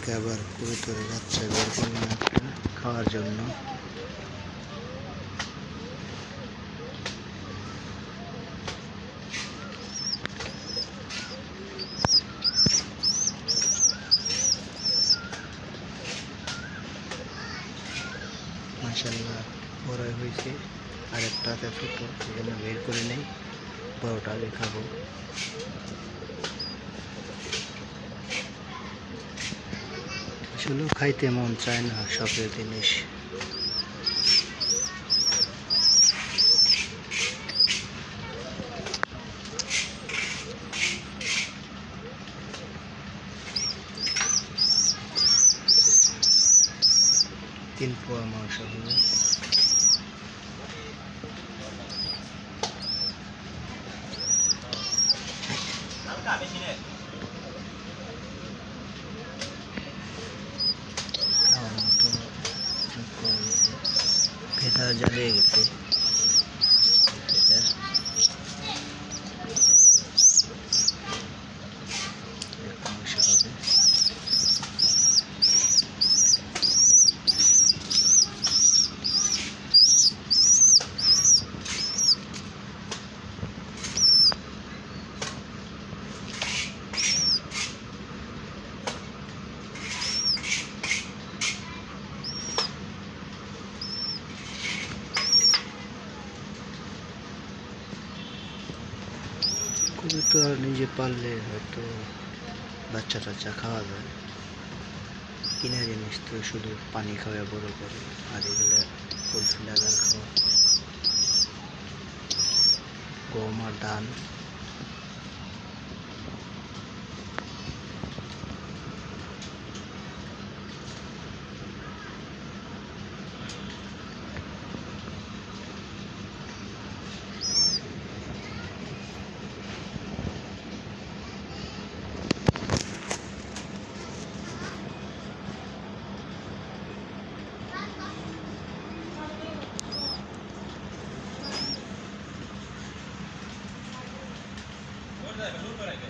আজকে আবার কবুতরের বাচ্চা বের করলাম একটা খাওয়ার জন্য। মাসাল্লাহ বড় হয়েছে আর একটা ছোটো সেজন্য বের করে নেই। বড়টা আগে খাব আসলে খাইতে মন চায় না শখের জিনিস। তিন পোয়া মাংস হবে। था ज़्यादा गिरते কবুতর নিজে পারলে হয়তো বাচ্চা টাচ্চা খাওয়া যায়। কিনা জিনিস তো শুধু পানি খাওয়া বড় করে, আর এগুলো পোলট্রি লাগার খাওয়া। গম আর ধান। ないかループないか